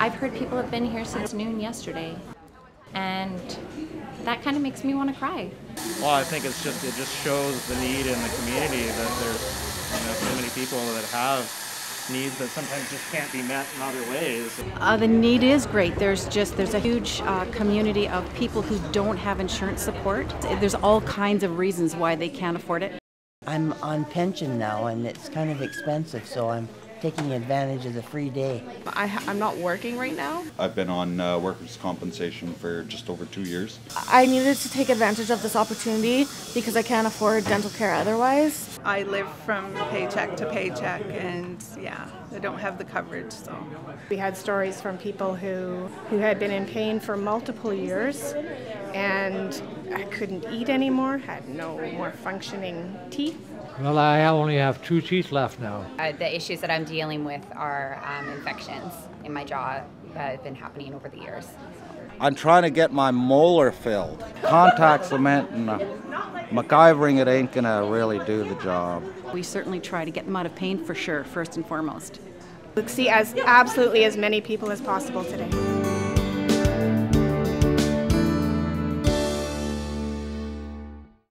I've heard people have been here since noon yesterday, and that kind of makes me want to cry. Well, I think it's just it just shows the need in the community that there's you know so many people that have needs that sometimes just can't be met in other ways. Uh, the need is great. There's just there's a huge uh, community of people who don't have insurance support. There's all kinds of reasons why they can't afford it. I'm on pension now, and it's kind of expensive, so I'm taking advantage of the free day. I, am not working right now. I've been on uh, workers' compensation for just over two years. I needed to take advantage of this opportunity because I can't afford dental care otherwise. I live from paycheck to paycheck, and yeah, I don't have the coverage. So we had stories from people who who had been in pain for multiple years, and I couldn't eat anymore, had no more functioning teeth well, I only have two teeth left now. Uh, the issues that I'm dealing with are um, infections in my jaw that have been happening over the years. I'm trying to get my molar filled. Contact cement and uh, MacGyvering it ain't gonna really do the job. We certainly try to get them out of pain for sure, first and foremost. We see as absolutely as many people as possible today.